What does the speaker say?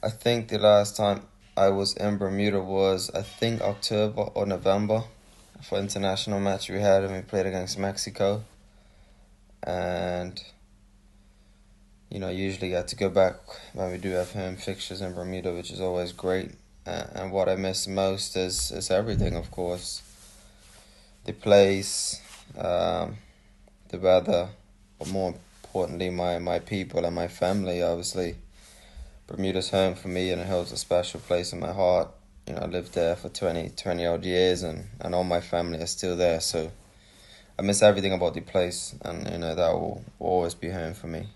I think the last time I was in Bermuda was I think October or November for international match we had and we played against Mexico. And you know, usually get to go back when we do have home fixtures in Bermuda, which is always great. Uh, and what I miss most is is everything, of course. The place, um, the weather, but more importantly, my my people and my family. Obviously, Bermuda's home for me, and it holds a special place in my heart. You know, I lived there for 20, 20 odd years, and and all my family are still there. So, I miss everything about the place, and you know that will always be home for me.